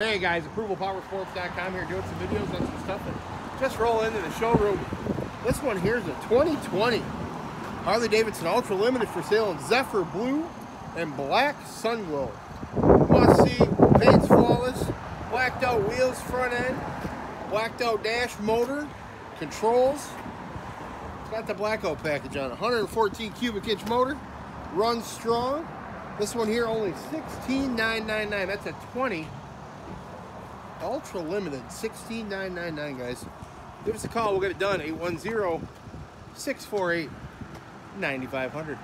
Hey guys, ApprovalPowerSports.com here doing some videos on some stuff and just roll into the showroom. This one here is a 2020 Harley Davidson Ultra Limited for sale in Zephyr Blue and Black Sunglo. Must see, paint's flawless, blacked out wheels front end, blacked out dash motor, controls. It's got the blackout package on it. 114 cubic inch motor, runs strong. This one here only 16999 That's a 20 ultra limited 16999 guys. Give us a call. We'll get it done. 810 648 9500